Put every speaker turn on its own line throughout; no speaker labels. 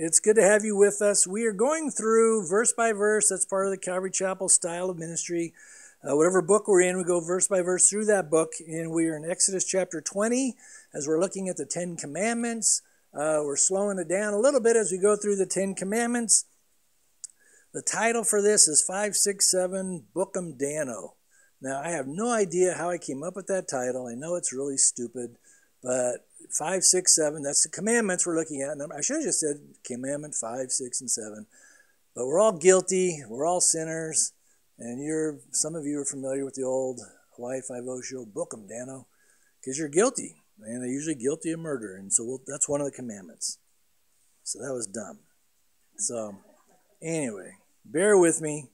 It's good to have you with us. We are going through verse by verse. That's part of the Calvary Chapel style of ministry. Uh, whatever book we're in, we go verse by verse through that book. And we are in Exodus chapter 20 as we're looking at the Ten Commandments. Uh, we're slowing it down a little bit as we go through the Ten Commandments. The title for this is 567 Book 'em Danno. Now, I have no idea how I came up with that title. I know it's really stupid, but five, six, seven. That's the commandments we're looking at. I should have just said commandment five, six, and seven. But we're all guilty. We're all sinners. And you're some of you are familiar with the old Hawaii Five O show, book 'em, Danno, because you're guilty, and they're usually guilty of murder. And so we'll, that's one of the commandments. So that was dumb. So anyway, bear with me.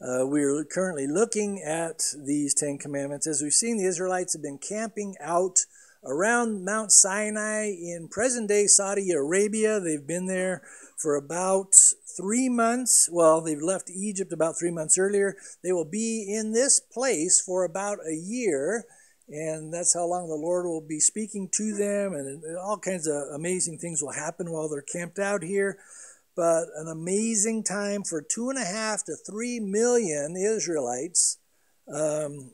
Uh, we are currently looking at these Ten Commandments. As we've seen, the Israelites have been camping out around Mount Sinai in present day Saudi Arabia. They've been there for about three months. Well, they've left Egypt about three months earlier. They will be in this place for about a year. And that's how long the Lord will be speaking to them, and all kinds of amazing things will happen while they're camped out here. But an amazing time for two and a half to three million Israelites um,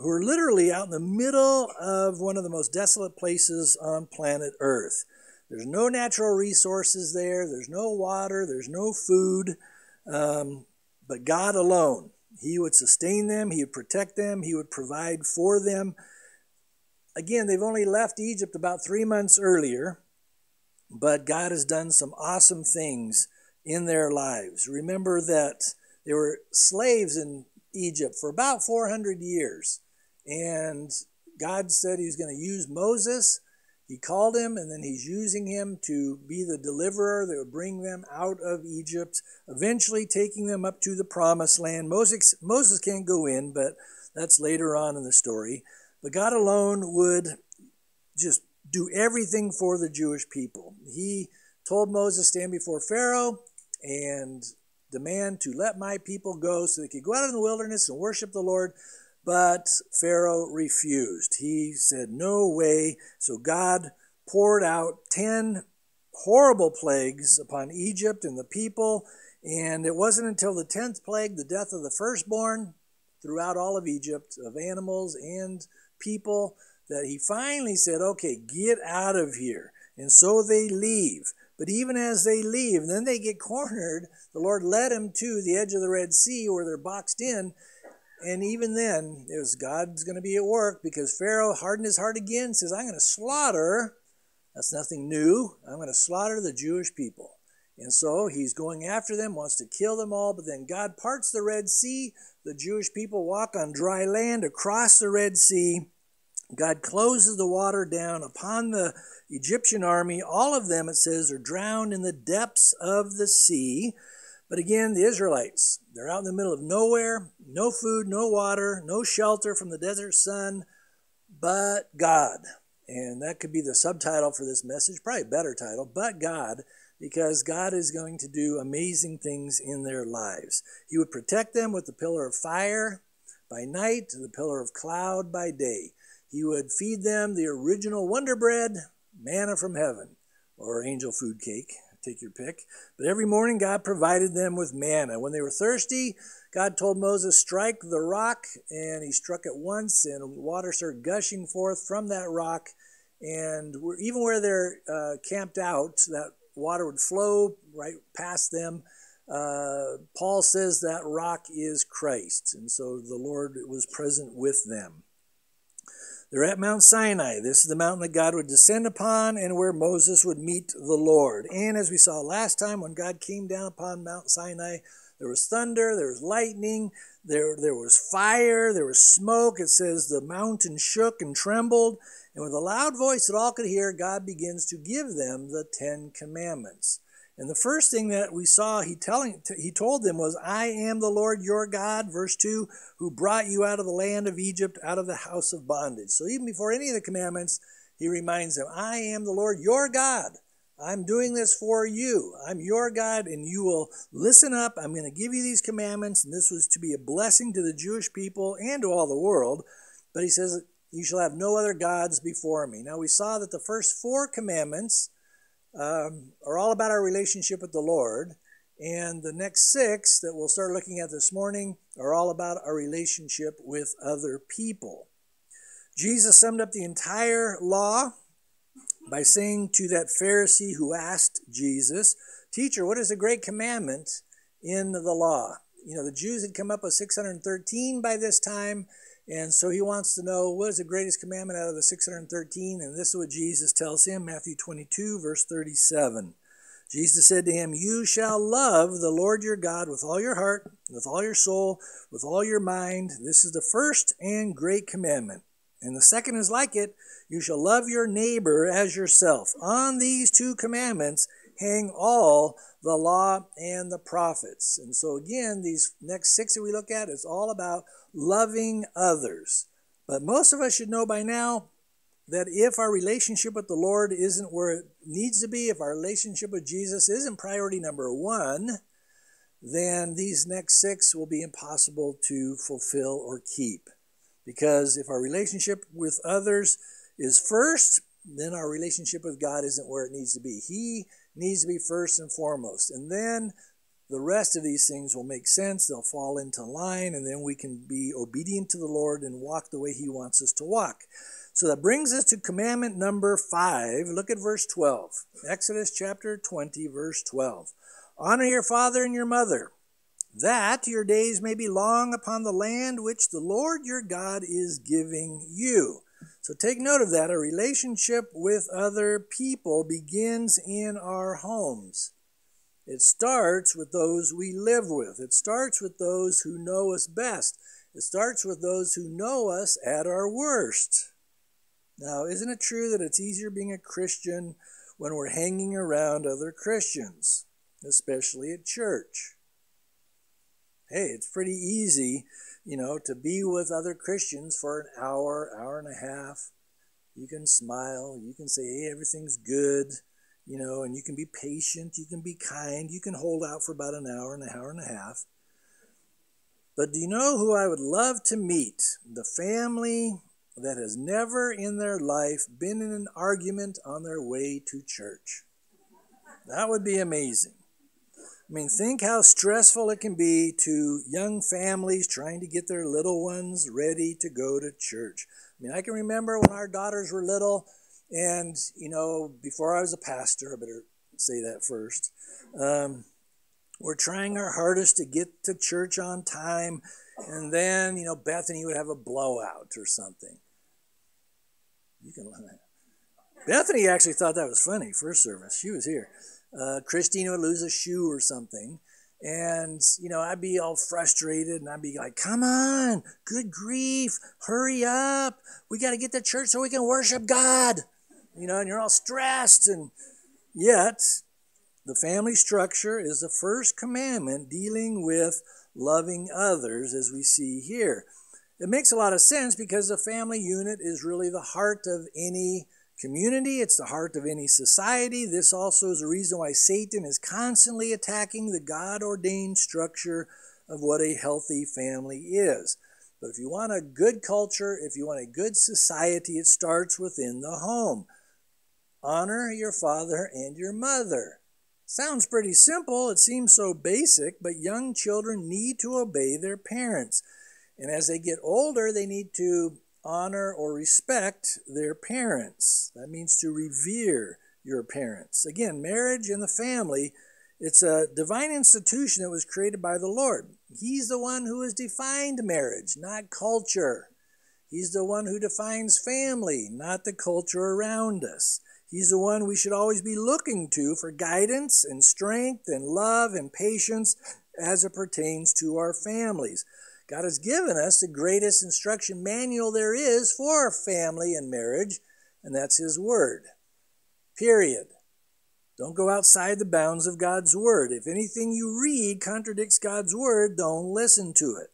who are literally out in the middle of one of the most desolate places on planet Earth. There's no natural resources there, there's no water, there's no food, um, but God alone. He would sustain them, He would protect them, He would provide for them. Again, they've only left Egypt about three months earlier, but God has done some awesome things in their lives. Remember that they were slaves in Egypt for about 400 years. And God said He's going to use Moses. He called him, and then He's using him to be the deliverer that would bring them out of Egypt, eventually taking them up to the promised land. Moses, Moses can't go in, but that's later on in the story. But God alone would just do everything for the Jewish people. He told Moses, Stand before Pharaoh and demand to let my people go so they could go out in the wilderness and worship the Lord. But Pharaoh refused. He said, No way. So God poured out 10 horrible plagues upon Egypt and the people. And it wasn't until the 10th plague, the death of the firstborn throughout all of Egypt, of animals and people, that he finally said, Okay, get out of here. And so they leave. But even as they leave, then they get cornered, the Lord led them to the edge of the Red Sea where they're boxed in. And even then, it was God's going to be at work because Pharaoh hardened his heart again, says, I'm going to slaughter. That's nothing new. I'm going to slaughter the Jewish people. And so he's going after them, wants to kill them all, but then God parts the Red Sea. The Jewish people walk on dry land across the Red Sea. God closes the water down upon the Egyptian army. All of them, it says, are drowned in the depths of the sea. But again, the Israelites, they're out in the middle of nowhere, no food, no water, no shelter from the desert sun, but God. And that could be the subtitle for this message, probably a better title, but God, because God is going to do amazing things in their lives. He would protect them with the pillar of fire by night, the pillar of cloud by day. He would feed them the original Wonder Bread, manna from heaven, or angel food cake, take your pick. But every morning, God provided them with manna. When they were thirsty, God told Moses, Strike the rock, and he struck it once, and water started gushing forth from that rock. And even where they're uh, camped out, that water would flow right past them. Uh, Paul says that rock is Christ, and so the Lord was present with them. They're at Mount Sinai. This is the mountain that God would descend upon and where Moses would meet the Lord. And as we saw last time, when God came down upon Mount Sinai, there was thunder, there was lightning, there, there was fire, there was smoke. It says the mountain shook and trembled. And with a loud voice that all could hear, God begins to give them the Ten Commandments. And the first thing that we saw he telling he told them was, I am the Lord your God, verse 2, who brought you out of the land of Egypt, out of the house of bondage. So even before any of the commandments, he reminds them, I am the Lord your God. I'm doing this for you. I'm your God, and you will listen up. I'm going to give you these commandments, and this was to be a blessing to the Jewish people and to all the world. But he says, You shall have no other gods before me. Now we saw that the first four commandments um, are all about our relationship with the Lord. And the next six that we'll start looking at this morning are all about our relationship with other people. Jesus summed up the entire law by saying to that Pharisee who asked Jesus, Teacher, what is the great commandment in the law? You know, the Jews had come up with 613 by this time, and so he wants to know what is the greatest commandment out of the 613, and this is what Jesus tells him, Matthew 22, verse 37. Jesus said to him, You shall love the Lord your God with all your heart, with all your soul, with all your mind. This is the first and great commandment. And the second is like it you shall love your neighbor as yourself. On these two commandments hang all the law and the prophets. And so, again, these next six that we look at is all about loving others. But most of us should know by now that if our relationship with the Lord isn't where it needs to be, if our relationship with Jesus isn't priority number one, then these next six will be impossible to fulfill or keep. Because if our relationship with others is first, then our relationship with God isn't where it needs to be. He needs to be first and foremost. And then the rest of these things will make sense. They'll fall into line, and then we can be obedient to the Lord and walk the way He wants us to walk. So that brings us to commandment number five. Look at verse 12. Exodus chapter 20, verse 12. Honor your father and your mother that your days may be long upon the land which the Lord your God is giving you. So take note of that. A relationship with other people begins in our homes. It starts with those we live with, it starts with those who know us best, it starts with those who know us at our worst. Now, isn't it true that it's easier being a Christian when we're hanging around other Christians, especially at church? hey, it's pretty easy, you know, to be with other Christians for an hour, hour and a half. You can smile, you can say, hey, everything's good, you know, and you can be patient, you can be kind, you can hold out for about an hour and an hour and a half. But do you know who I would love to meet? The family that has never in their life been in an argument on their way to church. That would be amazing. I mean, think how stressful it can be to young families trying to get their little ones ready to go to church. I mean, I can remember when our daughters were little, and, you know, before I was a pastor, I better say that first, um, we're trying our hardest to get to church on time, and then, you know, Bethany would have a blowout or something. You can Bethany actually thought that was funny, first service. She was here uh, Christina would lose a shoe or something. And, you know, I'd be all frustrated and I'd be like, come on, good grief, hurry up. We got to get to church so we can worship God. You know, and you're all stressed. And yet, the family structure is the first commandment dealing with loving others, as we see here. It makes a lot of sense because the family unit is really the heart of any community, it's the heart of any society. This also is a reason why Satan is constantly attacking the God ordained structure of what a healthy family is. But if you want a good culture, if you want a good society, it starts within the home. Honor your father and your mother. Sounds pretty simple, it seems so basic, but young children need to obey their parents. And as they get older, they need to honor or respect their parents. That means to revere your parents. Again, marriage and the family, it's a divine institution that was created by the Lord. He's the one who has defined marriage, not culture. He's the one who defines family, not the culture around us. He's the one we should always be looking to for guidance and strength and love and patience as it pertains to our families. God has given us the greatest instruction manual there is for family and marriage, and that's His Word. Period. Don't go outside the bounds of God's Word. If anything you read contradicts God's Word, don't listen to it.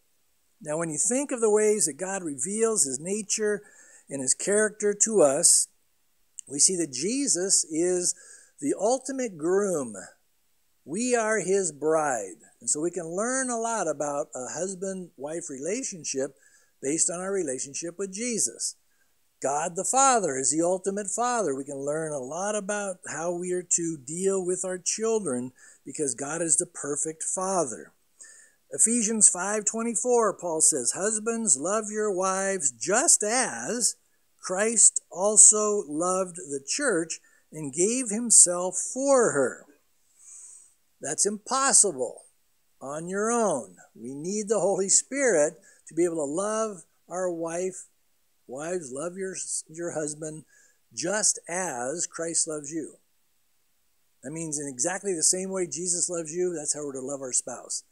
Now, when you think of the ways that God reveals His nature and His character to us, we see that Jesus is the ultimate groom. We are His bride. And so we can learn a lot about a husband wife relationship based on our relationship with Jesus. God the Father is the ultimate Father. We can learn a lot about how we are to deal with our children because God is the perfect Father. Ephesians 5:24 Paul says, "Husbands, love your wives just as Christ also loved the church and gave himself for her." That's impossible on your own. We need the Holy Spirit to be able to love our wife. Wives, love your, your husband just as Christ loves you. That means in exactly the same way Jesus loves you, that's how we're to love our spouse.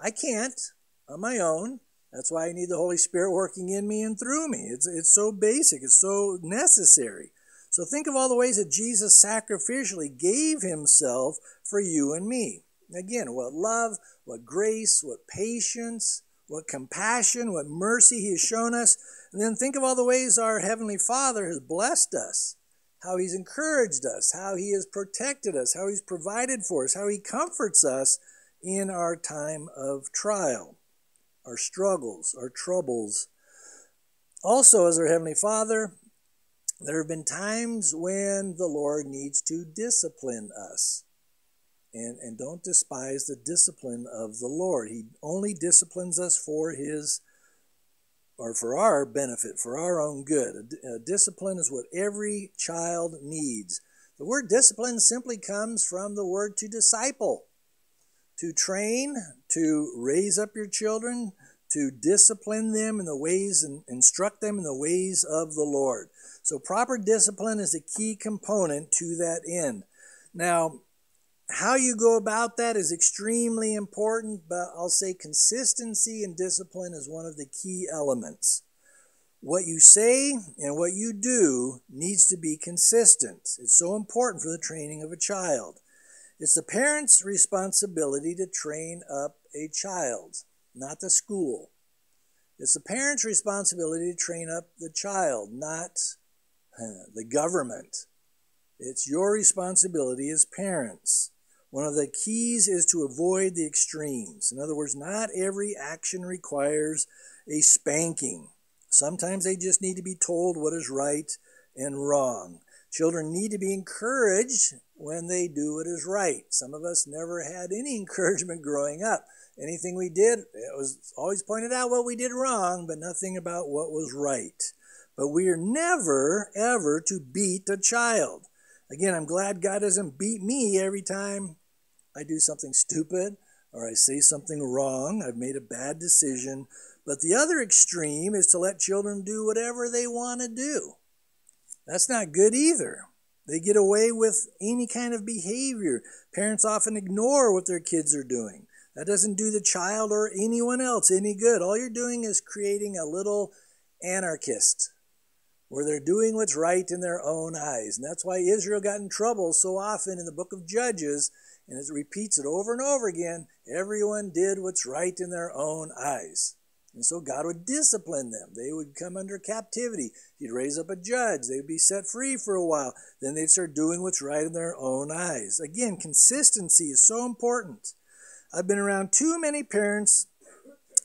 I can't on my own. That's why I need the Holy Spirit working in me and through me. It's, it's so basic, it's so necessary. So think of all the ways that Jesus sacrificially gave himself for you and me. Again, what love, what grace, what patience, what compassion, what mercy he has shown us. And then think of all the ways our Heavenly Father has blessed us, how he's encouraged us, how he has protected us, how he's provided for us, how he comforts us in our time of trial, our struggles, our troubles. Also, as our Heavenly Father, there have been times when the Lord needs to discipline us. And, and don't despise the discipline of the Lord. He only disciplines us for His or for our benefit, for our own good. A, a discipline is what every child needs. The word discipline simply comes from the word to disciple to train, to raise up your children, to discipline them in the ways and instruct them in the ways of the Lord. So, proper discipline is a key component to that end. Now, how you go about that is extremely important, but I'll say consistency and discipline is one of the key elements. What you say and what you do needs to be consistent. It's so important for the training of a child. It's the parent's responsibility to train up a child, not the school. It's the parent's responsibility to train up the child, not the government. It's your responsibility as parents. One of the keys is to avoid the extremes. In other words, not every action requires a spanking. Sometimes they just need to be told what is right and wrong. Children need to be encouraged when they do what is right. Some of us never had any encouragement growing up. Anything we did, it was always pointed out what we did wrong, but nothing about what was right. But we are never, ever to beat a child. Again, I'm glad God doesn't beat me every time I do something stupid or I say something wrong. I've made a bad decision. But the other extreme is to let children do whatever they want to do. That's not good either. They get away with any kind of behavior. Parents often ignore what their kids are doing. That doesn't do the child or anyone else any good. All you're doing is creating a little anarchist where they're doing what's right in their own eyes. And that's why Israel got in trouble so often in the book of Judges, and it repeats it over and over again. Everyone did what's right in their own eyes. And so God would discipline them. They would come under captivity. He'd raise up a judge. They'd be set free for a while. Then they'd start doing what's right in their own eyes. Again, consistency is so important. I've been around too many parents,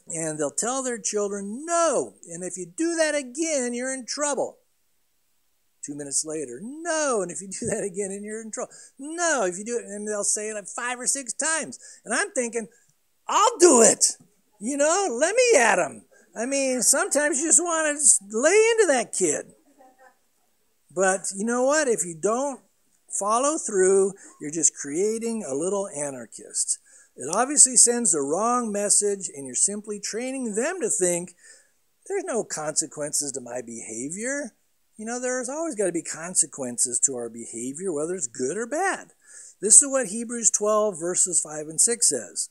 and they'll tell their children, no. And if you do that again, you're in trouble. Two minutes later, no. And if you do that again, and you're in trouble. No. If you do it, and they'll say it like five or six times. And I'm thinking, I'll do it. You know, let me at him. I mean, sometimes you just want to lay into that kid. But you know what? If you don't follow through, you're just creating a little anarchist. It obviously sends the wrong message, and you're simply training them to think there's no consequences to my behavior. You know, there's always got to be consequences to our behavior, whether it's good or bad. This is what Hebrews 12, verses 5 and 6 says.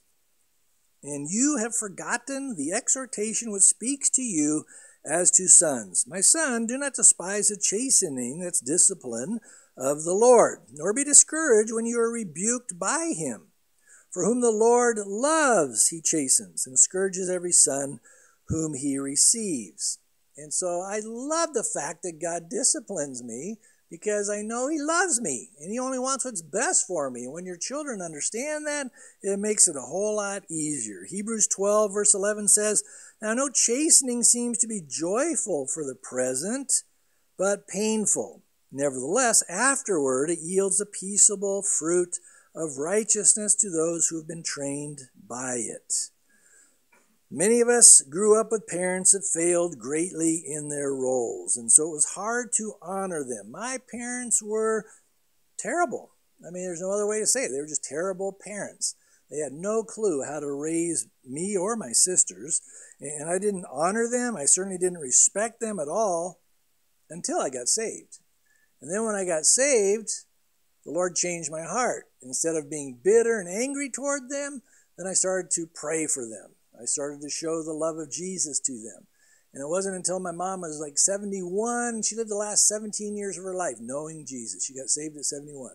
And you have forgotten the exhortation which speaks to you as to sons. My son, do not despise the chastening, that's discipline, of the Lord, nor be discouraged when you are rebuked by him. For whom the Lord loves, he chastens, and scourges every son whom he receives. And so I love the fact that God disciplines me because I know He loves me and He only wants what's best for me. And when your children understand that, it makes it a whole lot easier. Hebrews 12, verse 11 says, Now no chastening seems to be joyful for the present, but painful. Nevertheless, afterward it yields a peaceable fruit of righteousness to those who have been trained by it. Many of us grew up with parents that failed greatly in their roles, and so it was hard to honor them. My parents were terrible. I mean, there's no other way to say it. They were just terrible parents. They had no clue how to raise me or my sisters, and I didn't honor them. I certainly didn't respect them at all until I got saved. And then when I got saved, the Lord changed my heart. Instead of being bitter and angry toward them, then I started to pray for them. I started to show the love of Jesus to them. And it wasn't until my mom was like 71, she lived the last 17 years of her life knowing Jesus. She got saved at 71.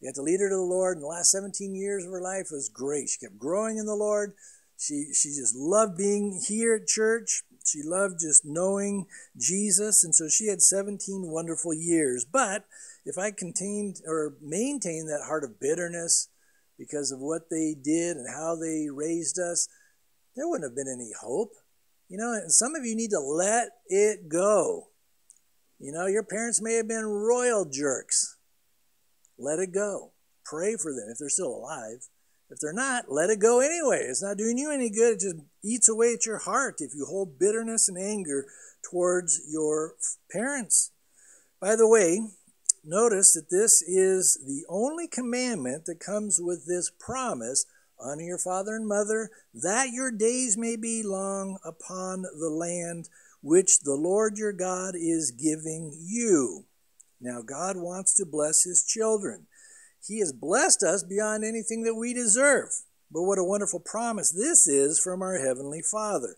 We got to lead her to the Lord, and the last 17 years of her life was great. She kept growing in the Lord. She, she just loved being here at church. She loved just knowing Jesus, and so she had 17 wonderful years. But if I contained or maintained that heart of bitterness because of what they did and how they raised us, there wouldn't have been any hope. You know, and some of you need to let it go. You know, your parents may have been royal jerks. Let it go. Pray for them if they're still alive. If they're not, let it go anyway. It's not doing you any good. It just eats away at your heart if you hold bitterness and anger towards your parents. By the way, notice that this is the only commandment that comes with this promise honor your father and mother, that your days may be long upon the land which the Lord your God is giving you. Now, God wants to bless his children. He has blessed us beyond anything that we deserve. But what a wonderful promise this is from our Heavenly Father.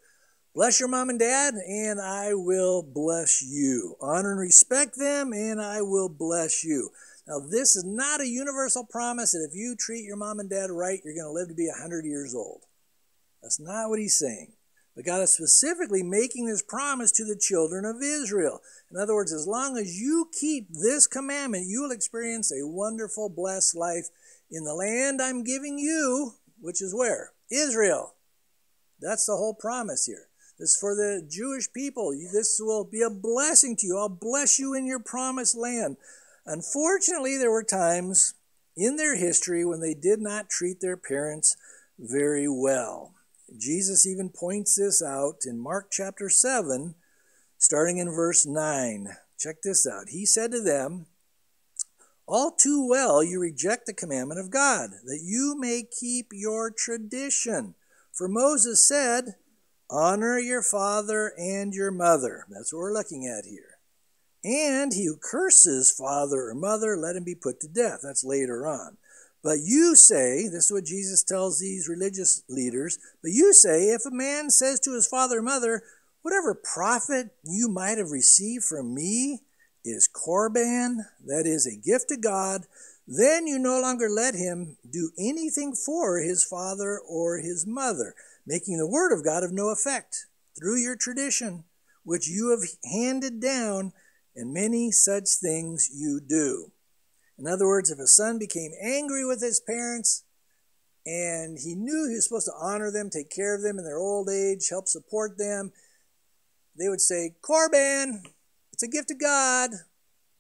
Bless your mom and dad, and I will bless you. Honor and respect them, and I will bless you. Now, this is not a universal promise that if you treat your mom and dad right, you're going to live to be 100 years old. That's not what he's saying. But God is specifically making this promise to the children of Israel. In other words, as long as you keep this commandment, you will experience a wonderful, blessed life in the land I'm giving you, which is where? Israel. That's the whole promise here. Is for the Jewish people. This will be a blessing to you. I'll bless you in your promised land. Unfortunately, there were times in their history when they did not treat their parents very well. Jesus even points this out in Mark chapter 7, starting in verse 9. Check this out. He said to them, All too well you reject the commandment of God, that you may keep your tradition. For Moses said, Honor your father and your mother. That's what we're looking at here. And he who curses father or mother, let him be put to death. That's later on. But you say, this is what Jesus tells these religious leaders, but you say, if a man says to his father or mother, whatever profit you might have received from me is korban, that is a gift to God, then you no longer let him do anything for his father or his mother, making the word of God of no effect through your tradition, which you have handed down, and many such things you do. In other words, if a son became angry with his parents and he knew he was supposed to honor them, take care of them in their old age, help support them, they would say, Korban, it's a gift to God.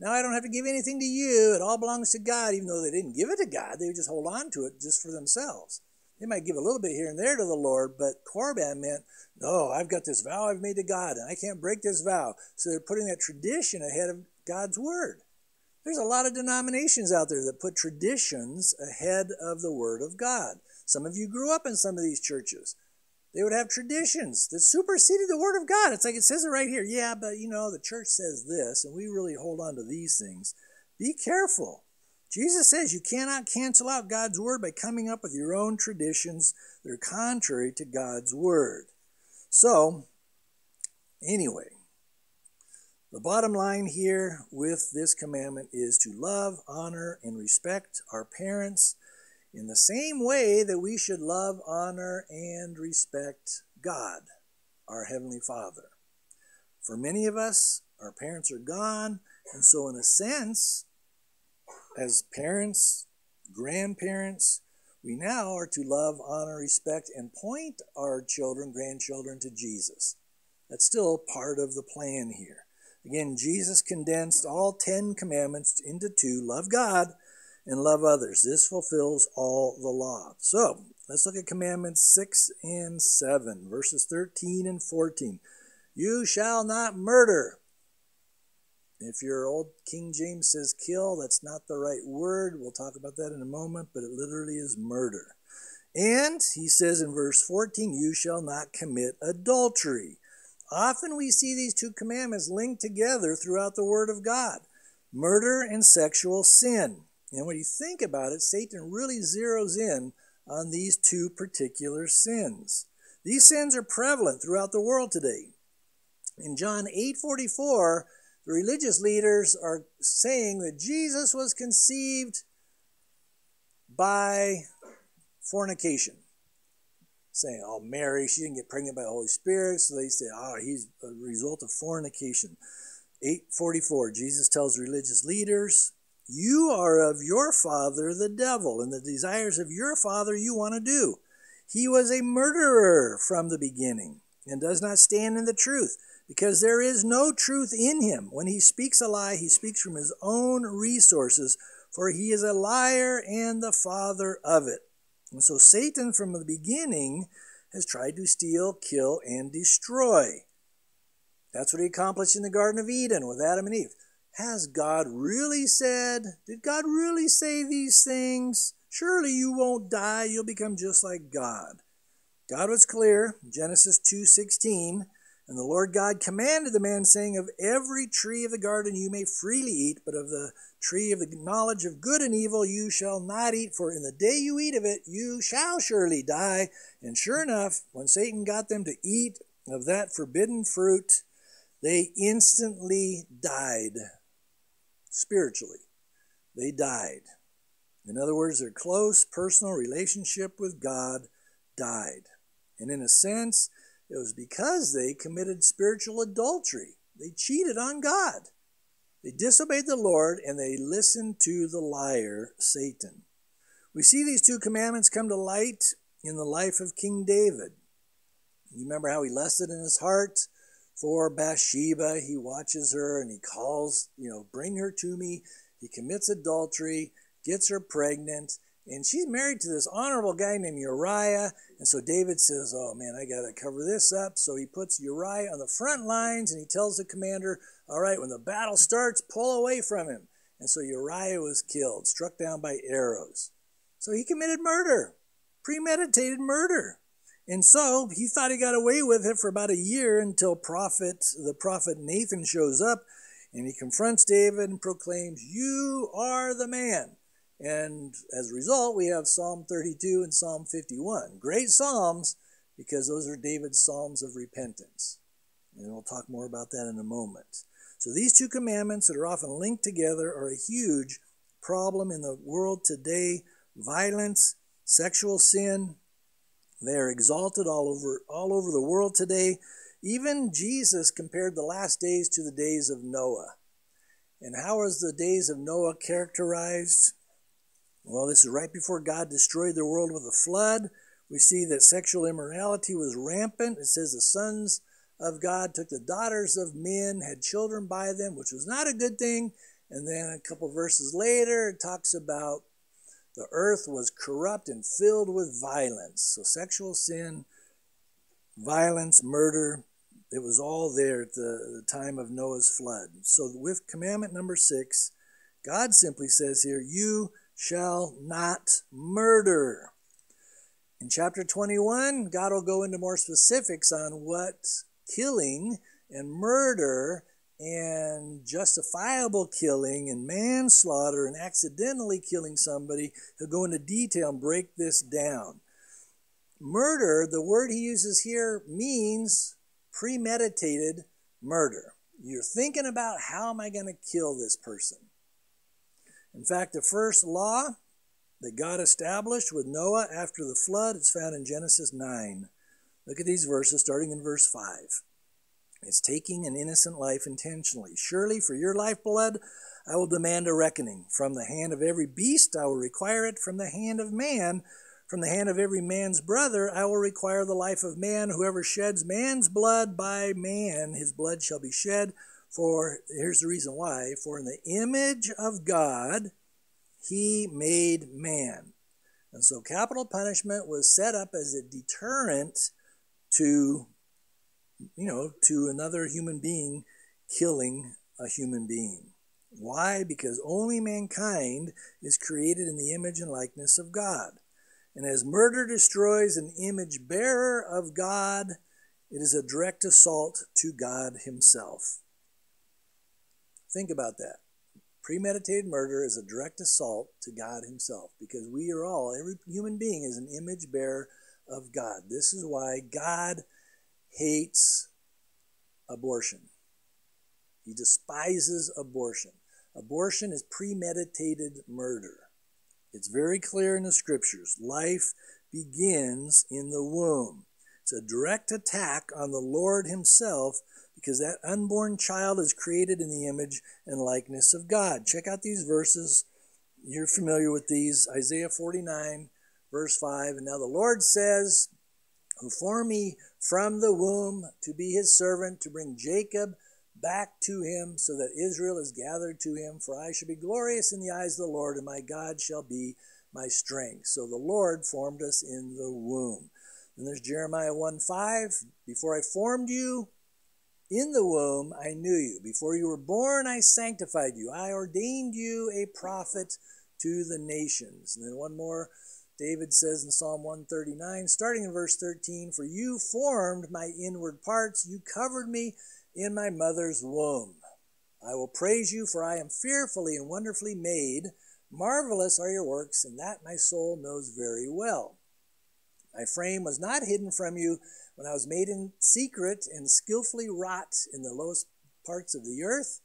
Now I don't have to give anything to you. It all belongs to God, even though they didn't give it to God. They would just hold on to it just for themselves. They might give a little bit here and there to the Lord, but Korban meant, no, I've got this vow I've made to God, and I can't break this vow. So they're putting that tradition ahead of God's word. There's a lot of denominations out there that put traditions ahead of the Word of God. Some of you grew up in some of these churches. They would have traditions that superseded the Word of God. It's like it says it right here. Yeah, but you know, the church says this, and we really hold on to these things. Be careful. Jesus says you cannot cancel out God's Word by coming up with your own traditions that are contrary to God's Word. So, anyway, the bottom line here with this commandment is to love, honor, and respect our parents in the same way that we should love, honor, and respect God, our Heavenly Father. For many of us, our parents are gone, and so, in a sense, as parents, grandparents, we now are to love, honor, respect, and point our children, grandchildren to Jesus. That's still part of the plan here. Again, Jesus condensed all Ten Commandments into two love God and love others. This fulfills all the law. So, let's look at Commandments 6 and 7, verses 13 and 14. You shall not murder. If your old King James says kill, that's not the right word. We'll talk about that in a moment, but it literally is murder. And he says in verse 14, You shall not commit adultery. Often we see these two commandments linked together throughout the Word of God murder and sexual sin. And when you think about it, Satan really zeroes in on these two particular sins. These sins are prevalent throughout the world today. In John 8:44, the religious leaders are saying that Jesus was conceived by fornication saying, oh, Mary, she didn't get pregnant by the Holy Spirit. So they say, oh, he's a result of fornication. 844, Jesus tells religious leaders, you are of your father, the devil, and the desires of your father you want to do. He was a murderer from the beginning and does not stand in the truth because there is no truth in him. When he speaks a lie, he speaks from his own resources, for he is a liar and the father of it. And so Satan, from the beginning, has tried to steal, kill, and destroy. That's what he accomplished in the Garden of Eden with Adam and Eve. Has God really said? Did God really say these things? Surely you won't die, you'll become just like God. God was clear, Genesis 2:16, and the Lord God commanded the man, saying, Of every tree of the garden you may freely eat, but of the tree of the knowledge of good and evil you shall not eat, for in the day you eat of it you shall surely die. And sure enough, when Satan got them to eat of that forbidden fruit, they instantly died spiritually. They died. In other words, their close personal relationship with God died. And in a sense, it was because they committed spiritual adultery. They cheated on God. They disobeyed the Lord and they listened to the liar, Satan. We see these two commandments come to light in the life of King David. You remember how he lusted in his heart for Bathsheba. He watches her and he calls, you know, bring her to me. He commits adultery, gets her pregnant, and she's married to this honorable guy named Uriah. And so David says, Oh man, I got to cover this up. So he puts Uriah on the front lines and he tells the commander, All right, when the battle starts, pull away from him. And so Uriah was killed, struck down by arrows. So he committed murder, premeditated murder. And so he thought he got away with it for about a year until prophet, the prophet Nathan shows up and he confronts David and proclaims, You are the man. And as a result, we have Psalm 32 and Psalm 51. Great Psalms because those are David's Psalms of repentance. And we'll talk more about that in a moment. So these two commandments that are often linked together are a huge problem in the world today. Violence, sexual sin, they are exalted all over all over the world today. Even Jesus compared the last days to the days of Noah. And how is the days of Noah characterized? Well, this is right before God destroyed the world with a flood. We see that sexual immorality was rampant. It says the sons of God took the daughters of men, had children by them, which was not a good thing. And then a couple verses later, it talks about the earth was corrupt and filled with violence. So, sexual sin, violence, murder, it was all there at the, the time of Noah's flood. So, with commandment number six, God simply says here, You shall not murder. In chapter 21, God will go into more specifics on what killing and murder and justifiable killing and manslaughter and accidentally killing somebody. He'll go into detail and break this down. Murder, the word he uses here means premeditated murder. You're thinking about how am I going to kill this person? In fact, the first law that God established with Noah after the flood is found in Genesis 9. Look at these verses starting in verse 5. It's taking an innocent life intentionally. Surely for your lifeblood I will demand a reckoning. From the hand of every beast I will require it. From the hand of man, from the hand of every man's brother I will require the life of man. Whoever sheds man's blood by man, his blood shall be shed. For, here's the reason why, for in the image of God, he made man. And so capital punishment was set up as a deterrent to, you know, to another human being killing a human being. Why? Because only mankind is created in the image and likeness of God. And as murder destroys an image bearer of God, it is a direct assault to God Himself. Think about that. Premeditated murder is a direct assault to God Himself because we are all, every human being is an image bearer of God. This is why God hates abortion. He despises abortion. Abortion is premeditated murder. It's very clear in the scriptures. Life begins in the womb. It's a direct attack on the Lord Himself because that unborn child is created in the image and likeness of God. Check out these verses. You're familiar with these Isaiah 49, verse 5. And now the Lord says, Who formed me from the womb to be His servant, to bring Jacob back to him, so that Israel is gathered to him. For I shall be glorious in the eyes of the Lord, and my God shall be my strength. So the Lord formed us in the womb. Then there's Jeremiah 1 5. Before I formed you in the womb, I knew you. Before you were born, I sanctified you. I ordained you a prophet to the nations. And then one more. David says in Psalm 139, starting in verse 13, For you formed my inward parts, you covered me in my mother's womb. I will praise you, for I am fearfully and wonderfully made. Marvelous are your works, and that my soul knows very well. My frame was not hidden from you when I was made in secret and skillfully wrought in the lowest parts of the earth.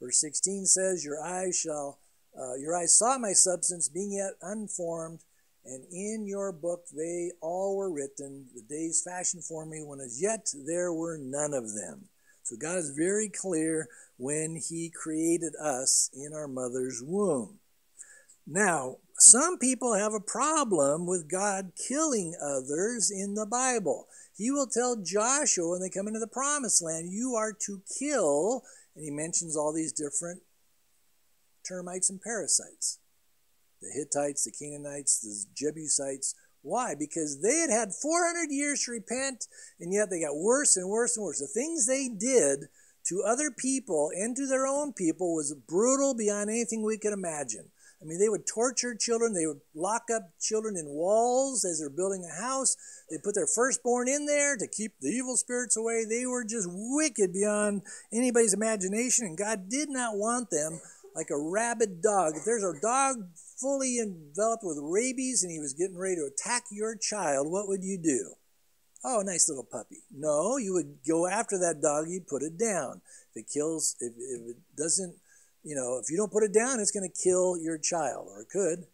Verse 16 says, Your eyes shall uh, your eyes saw my substance being yet unformed, and in your book they all were written, the days fashioned for me, when as yet there were none of them. So God is very clear when He created us in our mother's womb. Now, some people have a problem with God killing others in the Bible. He will tell Joshua when they come into the promised land, you are to kill, and he mentions all these different termites and parasites the Hittites, the Canaanites, the Jebusites, why? Because they had had 400 years to repent, and yet they got worse and worse and worse. The things they did to other people and to their own people was brutal beyond anything we could imagine. I mean, they would torture children. They would lock up children in walls as they're building a house. They put their firstborn in there to keep the evil spirits away. They were just wicked beyond anybody's imagination, and God did not want them like a rabid dog. If there's a dog fully enveloped with rabies and he was getting ready to attack your child, what would you do? Oh, nice little puppy. No, you would go after that dog, you'd put it down. If it kills, if, if it doesn't, you know, if you don't put it down, it's going to kill your child, or it could,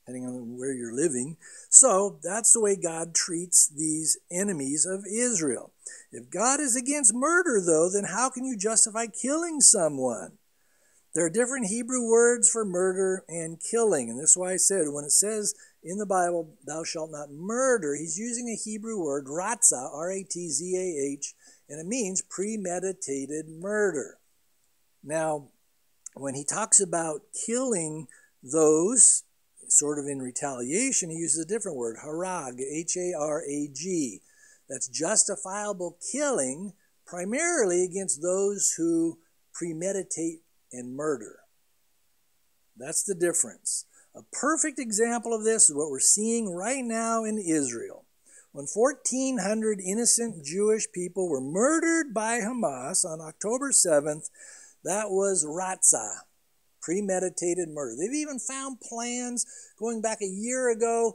depending on where you're living. So that's the way God treats these enemies of Israel. If God is against murder, though, then how can you justify killing someone? There are different Hebrew words for murder and killing. And this is why I said when it says in the Bible, thou shalt not murder, he's using a Hebrew word, ratzah, R A T Z A H, and it means premeditated murder. Now, when he talks about killing those, sort of in retaliation, he uses a different word, harag, H A R A G. That's justifiable killing primarily against those who premeditate and murder. That's the difference. A perfect example of this is what we're seeing right now in Israel. When 1,400 innocent Jewish people were murdered by Hamas on October 7th, that was Ratzah, premeditated murder. They've even found plans going back a year ago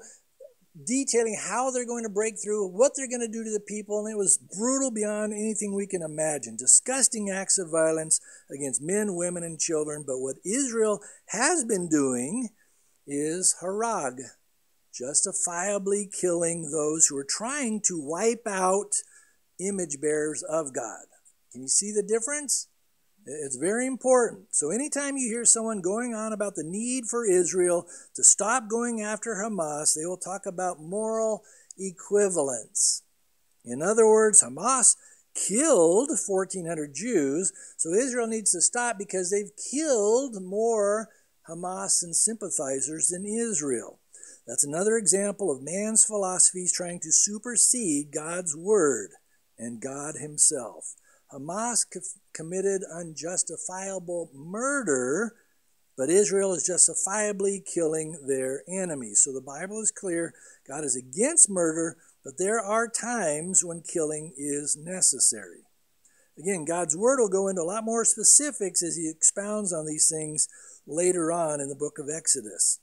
detailing how they're going to break through, what they're going to do to the people, and it was brutal beyond anything we can imagine. Disgusting acts of violence against men, women, and children. But what Israel has been doing is harag, justifiably killing those who are trying to wipe out image bearers of God. Can you see the difference? It's very important. So, anytime you hear someone going on about the need for Israel to stop going after Hamas, they will talk about moral equivalence. In other words, Hamas killed 1,400 Jews. So Israel needs to stop because they've killed more Hamas and sympathizers than Israel. That's another example of man's philosophies trying to supersede God's word and God himself. Hamas co- committed unjustifiable murder, but Israel is justifiably killing their enemies. So the Bible is clear God is against murder, but there are times when killing is necessary. Again, God's word will go into a lot more specifics as he expounds on these things later on in the book of Exodus.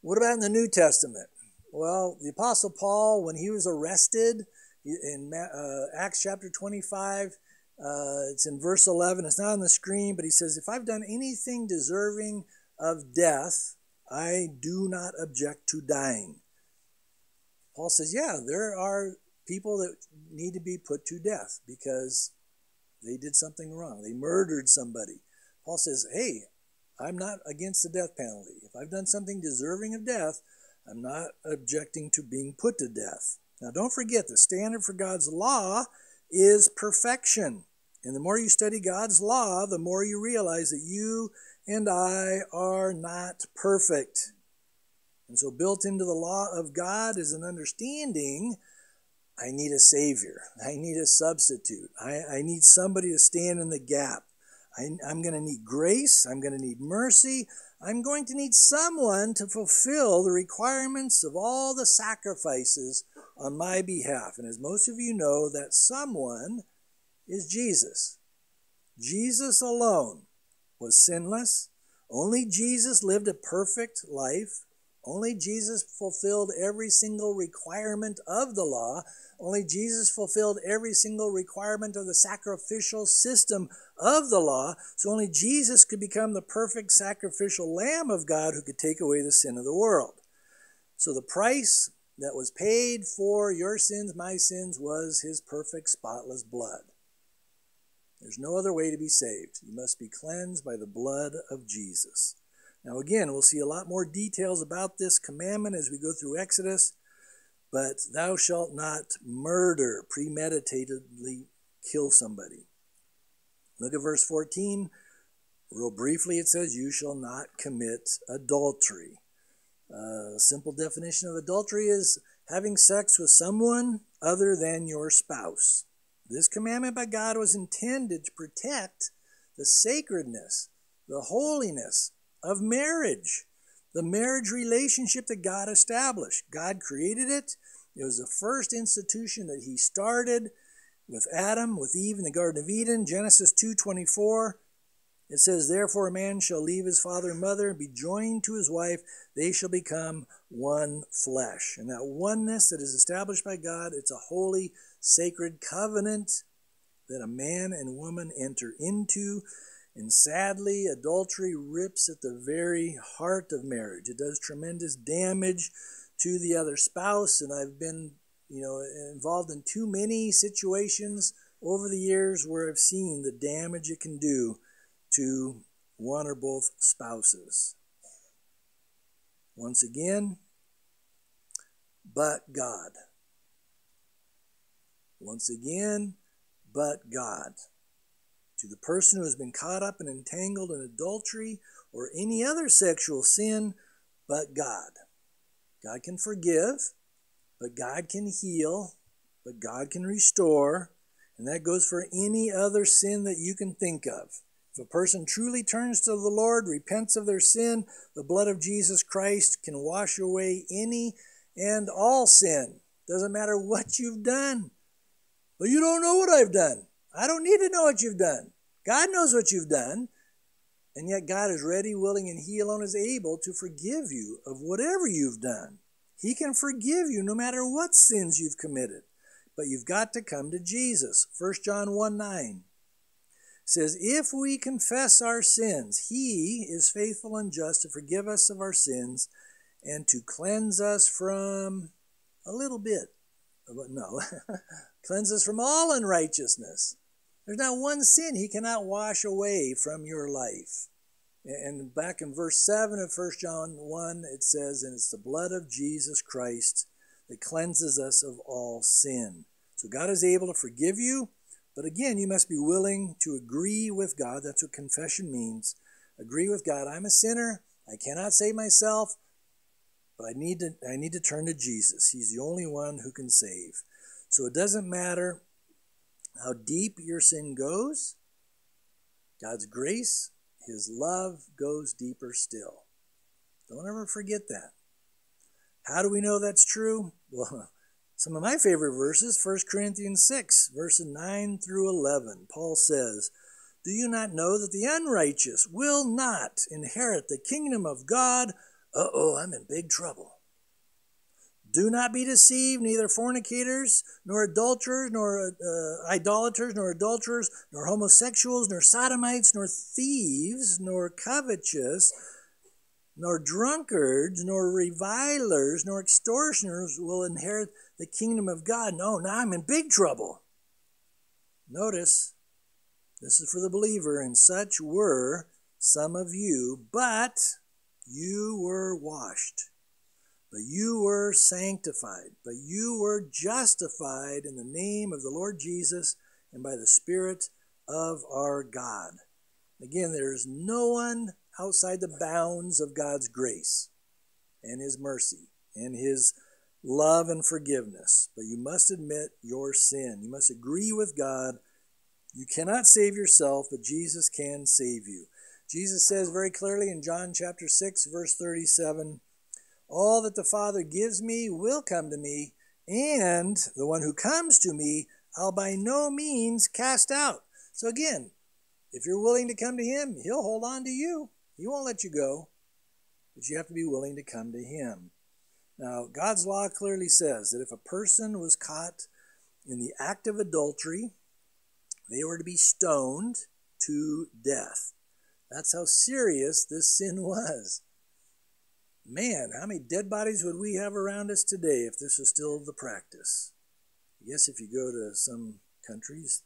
What about in the New Testament? Well, the Apostle Paul, when he was arrested in uh, Acts chapter 25, uh, it's in verse 11. It's not on the screen, but he says, If I've done anything deserving of death, I do not object to dying. Paul says, Yeah, there are people that need to be put to death because they did something wrong. They murdered somebody. Paul says, Hey, I'm not against the death penalty. If I've done something deserving of death, I'm not objecting to being put to death. Now, don't forget the standard for God's law is perfection. And the more you study God's law, the more you realize that you and I are not perfect. And so, built into the law of God is an understanding I need a Savior, I need a substitute, I, I need somebody to stand in the gap. I, I'm going to need grace. I'm going to need mercy. I'm going to need someone to fulfill the requirements of all the sacrifices on my behalf. And as most of you know, that someone is Jesus. Jesus alone was sinless. Only Jesus lived a perfect life. Only Jesus fulfilled every single requirement of the law. Only Jesus fulfilled every single requirement of the sacrificial system of the law. So only Jesus could become the perfect sacrificial Lamb of God who could take away the sin of the world. So the price that was paid for your sins, my sins, was his perfect, spotless blood. There's no other way to be saved. You must be cleansed by the blood of Jesus. Now, again, we'll see a lot more details about this commandment as we go through Exodus. But thou shalt not murder, premeditatedly kill somebody. Look at verse 14. Real briefly, it says, You shall not commit adultery. A uh, simple definition of adultery is having sex with someone other than your spouse. This commandment by God was intended to protect the sacredness, the holiness of marriage, the marriage relationship that God established. God created it. It was the first institution that he started with Adam, with Eve in the Garden of Eden. Genesis 2:24. It says, Therefore a man shall leave his father and mother and be joined to his wife, they shall become one flesh. And that oneness that is established by God, it's a holy, sacred covenant that a man and woman enter into and sadly, adultery rips at the very heart of marriage. It does tremendous damage to the other spouse, and I've been, you know, involved in too many situations over the years where I've seen the damage it can do to one or both spouses. Once again, but God. Once again, but God to the person who has been caught up and entangled in adultery or any other sexual sin but God. God can forgive, but God can heal, but God can restore, and that goes for any other sin that you can think of. If a person truly turns to the Lord, repents of their sin, the blood of Jesus Christ can wash away any and all sin. Doesn't matter what you've done. But you don't know what I've done. I don't need to know what you've done. God knows what you've done, and yet God is ready, willing, and He alone is able to forgive you of whatever you've done. He can forgive you no matter what sins you've committed. But you've got to come to Jesus. 1 John 1 9 says, If we confess our sins, He is faithful and just to forgive us of our sins and to cleanse us from a little bit. No, cleanse us from all unrighteousness. There's not one sin he cannot wash away from your life. And back in verse 7 of 1 John 1, it says, And it's the blood of Jesus Christ that cleanses us of all sin. So God is able to forgive you, but again, you must be willing to agree with God. That's what confession means. Agree with God. I'm a sinner. I cannot save myself, but I need to I need to turn to Jesus. He's the only one who can save. So it doesn't matter how deep your sin goes. God's grace, his love goes deeper still. Don't ever forget that. How do we know that's true? Well, some of my favorite verses, 1 Corinthians 6, verses 9 through 11. Paul says, Do you not know that the unrighteous will not inherit the kingdom of God? Uh oh, I'm in big trouble. Do not be deceived, neither fornicators, nor adulterers, nor uh, idolaters, nor adulterers, nor homosexuals, nor sodomites, nor thieves, nor covetous nor drunkards, nor revilers, nor extortioners will inherit the kingdom of God. No, now I'm in big trouble. Notice, this is for the believer, and such were some of you, but you were washed, but you were sanctified, but you were justified in the name of the Lord Jesus and by the Spirit of our God. Again, there's no one outside the bounds of God's grace and His mercy and His love and forgiveness. But you must admit your sin. You must agree with God. You cannot save yourself, but Jesus can save you. Jesus says very clearly in John chapter 6, verse 37 All that the Father gives me will come to me, and the one who comes to me I'll by no means cast out. So again, if you're willing to come to Him, He'll hold on to you. He won't let you go, but you have to be willing to come to Him. Now, God's law clearly says that if a person was caught in the act of adultery, they were to be stoned to death. That's how serious this sin was. Man, how many dead bodies would we have around us today if this was still the practice? I guess if you go to some countries,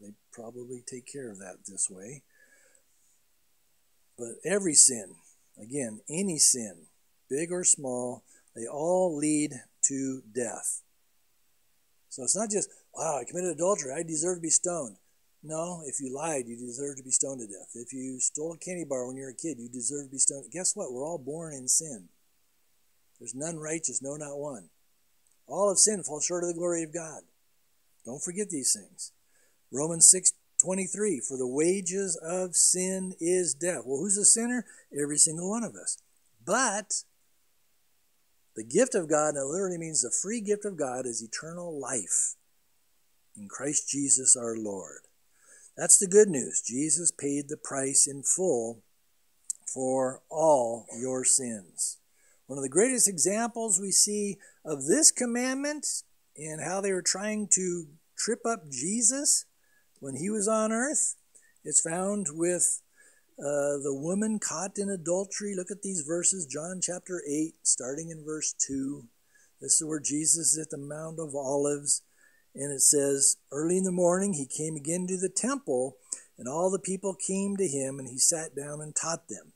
they probably take care of that this way. But every sin, again, any sin, big or small, they all lead to death. So it's not just, wow, I committed adultery, I deserve to be stoned. No, if you lied, you deserve to be stoned to death. If you stole a candy bar when you were a kid, you deserve to be stoned. Guess what? We're all born in sin. There's none righteous, no, not one. All of sin falls short of the glory of God. Don't forget these things. Romans 6 23 For the wages of sin is death. Well, who's a sinner? Every single one of us. But the gift of God, and it literally means the free gift of God, is eternal life in Christ Jesus our Lord. That's the good news. Jesus paid the price in full for all your sins. One of the greatest examples we see of this commandment and how they were trying to trip up Jesus when he was on earth. It's found with uh, the woman caught in adultery. Look at these verses, John chapter 8, starting in verse 2. This is where Jesus is at the Mount of Olives. And it says, Early in the morning he came again to the temple, and all the people came to him, and he sat down and taught them.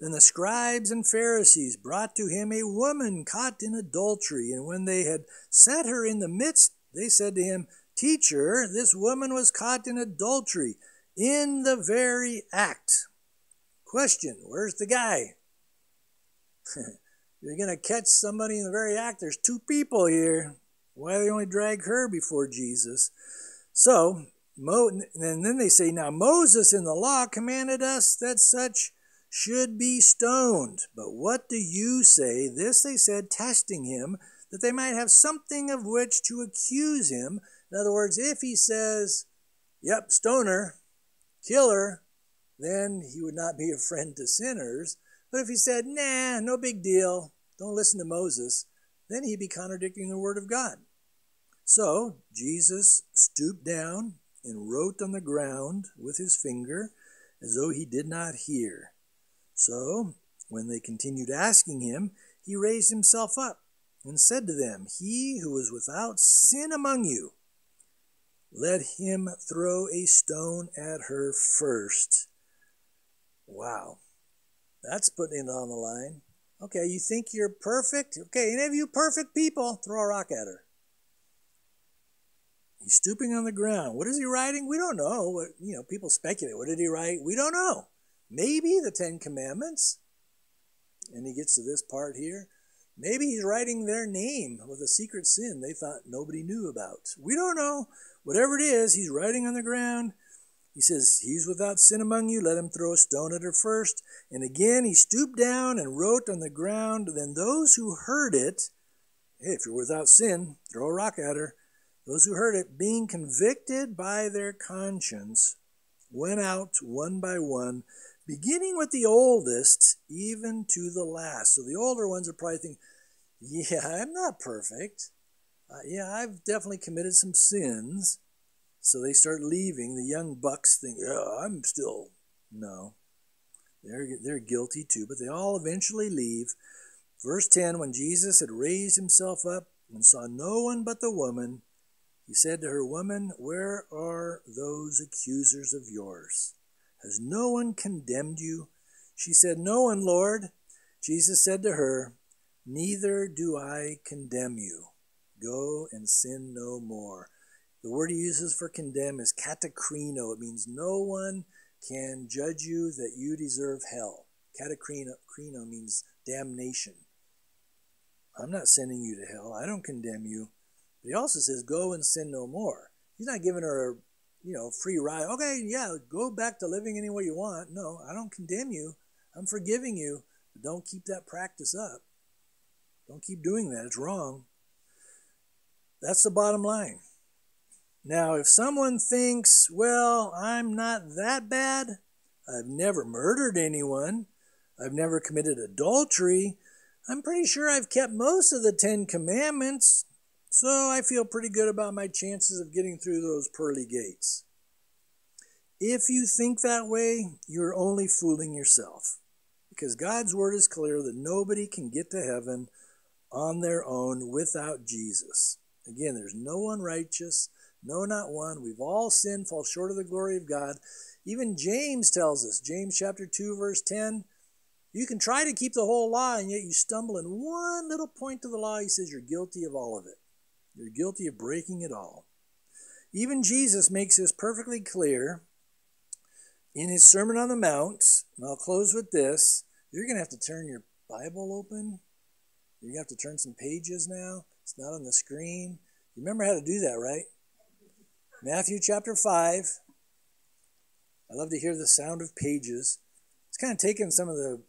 Then the scribes and Pharisees brought to him a woman caught in adultery, and when they had set her in the midst, they said to him, Teacher, this woman was caught in adultery in the very act. Question Where's the guy? You're going to catch somebody in the very act. There's two people here. Why they only drag her before Jesus? So, Mo, and then they say, Now Moses in the law commanded us that such should be stoned. But what do you say? This they said, testing him, that they might have something of which to accuse him. In other words, if he says, Yep, stoner, killer, then he would not be a friend to sinners. But if he said, Nah, no big deal, don't listen to Moses, then he'd be contradicting the Word of God. So Jesus stooped down and wrote on the ground with his finger as though he did not hear. So, when they continued asking him, he raised himself up and said to them, He who is without sin among you, let him throw a stone at her first. Wow. That's putting it on the line. Okay, you think you're perfect? Okay, any of you perfect people, throw a rock at her. He's stooping on the ground. What is he writing? We don't know. What you know, people speculate. What did he write? We don't know. Maybe the Ten Commandments. And he gets to this part here. Maybe he's writing their name with a secret sin they thought nobody knew about. We don't know. Whatever it is, he's writing on the ground. He says, He's without sin among you, let him throw a stone at her first. And again, he stooped down and wrote on the ground. Then those who heard it, hey, if you're without sin, throw a rock at her. Those who heard it, being convicted by their conscience, went out one by one, beginning with the oldest, even to the last. So the older ones are probably thinking, yeah, I'm not perfect. Uh, yeah, I've definitely committed some sins. So they start leaving. The young bucks think, oh, I'm still. No. They're, they're guilty too, but they all eventually leave. Verse 10 When Jesus had raised himself up and saw no one but the woman, he said to her, Woman, where are those accusers of yours? Has no one condemned you? She said, No one, Lord. Jesus said to her, Neither do I condemn you. Go and sin no more. The word he uses for condemn is katakrino. It means no one can judge you that you deserve hell. Katakrino means damnation. I'm not sending you to hell. I don't condemn you. But he also says, go and sin no more. He's not giving her, you know, free ride. Okay, yeah, go back to living any way you want. No, I don't condemn you. I'm forgiving you. But don't keep that practice up. Don't keep doing that. It's wrong. That's the bottom line. Now, if someone thinks, well, I'm not that bad, I've never murdered anyone, I've never committed adultery, I'm pretty sure I've kept most of the Ten Commandments, so I feel pretty good about my chances of getting through those pearly gates. If you think that way, you're only fooling yourself. Because God's word is clear that nobody can get to heaven on their own without Jesus. Again, there's no one righteous, no, not one. We've all sinned, fall short of the glory of God. Even James tells us, James chapter 2, verse 10, you can try to keep the whole law, and yet you stumble in one little point of the law. He says you're guilty of all of it. You're guilty of breaking it all. Even Jesus makes this perfectly clear in his Sermon on the Mount. And I'll close with this. You're going to have to turn your Bible open. You're going to have to turn some pages now. It's not on the screen. You remember how to do that, right? Matthew chapter 5. I love to hear the sound of pages. It's kind of taken some of the,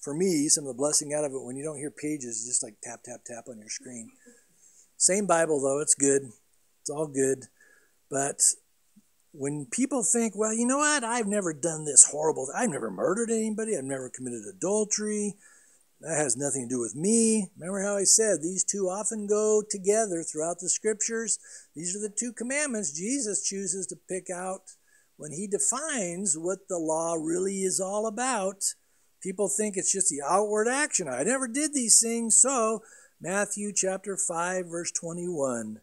for me, some of the blessing out of it when you don't hear pages, just like tap, tap, tap on your screen. Same Bible, though, it's good. It's all good. But when people think, well, you know what? I've never done this horrible. I've never murdered anybody. I've never committed adultery. That has nothing to do with me. Remember how I said these two often go together throughout the scriptures? These are the two commandments Jesus chooses to pick out when he defines what the law really is all about. People think it's just the outward action. I never did these things, so Matthew chapter 5 verse 21.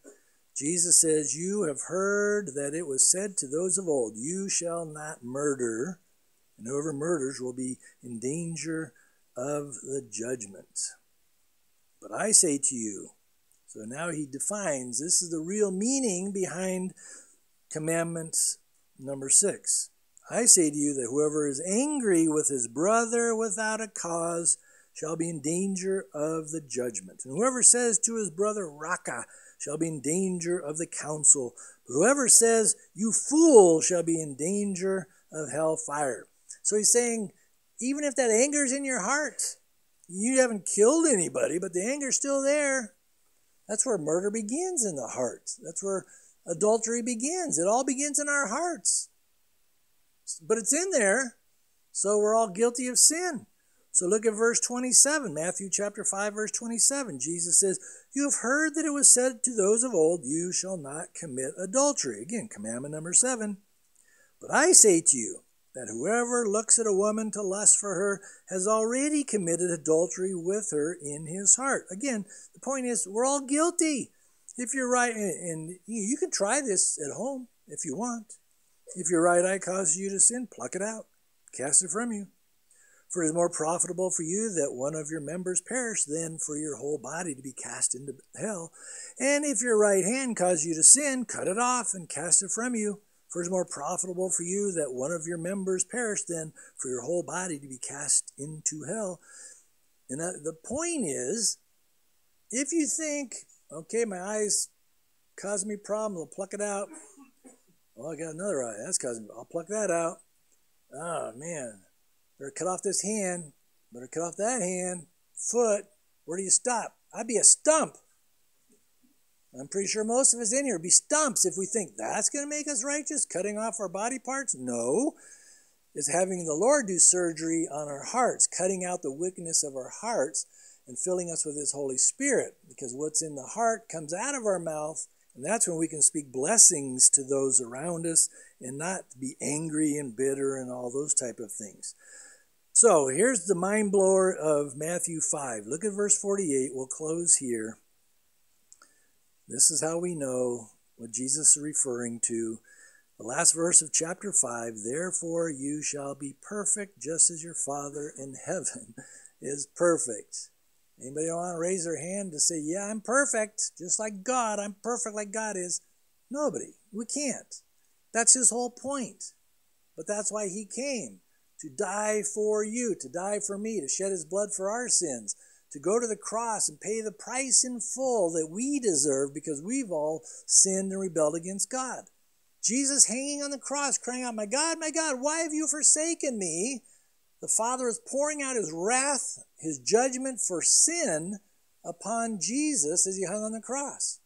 Jesus says, "You have heard that it was said to those of old, you shall not murder, and whoever murders will be in danger of the judgment. But I say to you, so now he defines this is the real meaning behind commandment number 6. I say to you that whoever is angry with his brother without a cause shall be in danger of the judgment. And whoever says to his brother, Raca, shall be in danger of the council. But whoever says, You fool, shall be in danger of hell fire. So he's saying, even if that anger is in your heart, you haven't killed anybody, but the anger's still there. That's where murder begins in the heart. That's where adultery begins. It all begins in our hearts. But it's in there, so we're all guilty of sin. So look at verse 27, Matthew chapter 5, verse 27. Jesus says, You have heard that it was said to those of old, You shall not commit adultery. Again, commandment number seven. But I say to you, that whoever looks at a woman to lust for her has already committed adultery with her in his heart. Again, the point is, we're all guilty. If you're right, and you can try this at home if you want. If your right eye causes you to sin, pluck it out, cast it from you. For it is more profitable for you that one of your members perish than for your whole body to be cast into hell. And if your right hand cause you to sin, cut it off and cast it from you. For it is more profitable for you that one of your members perish than for your whole body to be cast into hell. And uh, the point is, if you think, okay, my eyes cause me problems, I'll pluck it out. Oh, I got another eye. That's causing me. I'll pluck that out. Oh, man. Better cut off this hand. Better cut off that hand. Foot. Where do you stop? I'd be a stump. I'm pretty sure most of us in here be stumps if we think that's going to make us righteous, cutting off our body parts. No. It's having the Lord do surgery on our hearts, cutting out the wickedness of our hearts and filling us with His Holy Spirit. Because what's in the heart comes out of our mouth, and that's when we can speak blessings to those around us and not be angry and bitter and all those type of things. So here's the mind blower of Matthew 5. Look at verse 48. We'll close here. This is how we know what Jesus is referring to. The last verse of chapter 5 Therefore you shall be perfect, just as your Father in heaven is perfect. Anybody want to raise their hand to say, Yeah, I'm perfect, just like God. I'm perfect like God is? Nobody. We can't. That's his whole point. But that's why he came to die for you, to die for me, to shed his blood for our sins, to go to the cross and pay the price in full that we deserve because we've all sinned and rebelled against God. Jesus hanging on the cross, crying out, My God, my God, why have you forsaken me? The Father is pouring out his wrath, his judgment for sin upon Jesus as he hung on the cross.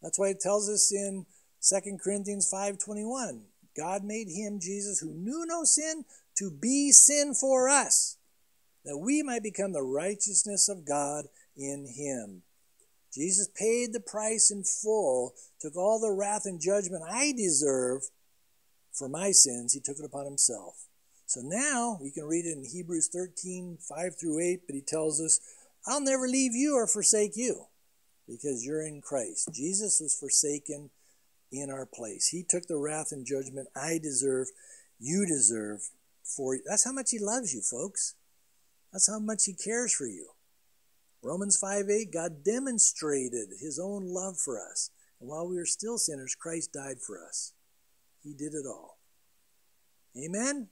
That's why it tells us in 2 Corinthians 5:21, God made him Jesus who knew no sin to be sin for us, that we might become the righteousness of God in him. Jesus paid the price in full, took all the wrath and judgment I deserve for my sins, he took it upon himself. So now you can read it in Hebrews 13, 5 through 8, but he tells us, I'll never leave you or forsake you because you're in Christ. Jesus was forsaken in our place. He took the wrath and judgment I deserve, you deserve for you. That's how much he loves you, folks. That's how much he cares for you. Romans 5 8, God demonstrated his own love for us. And while we were still sinners, Christ died for us. He did it all. Amen?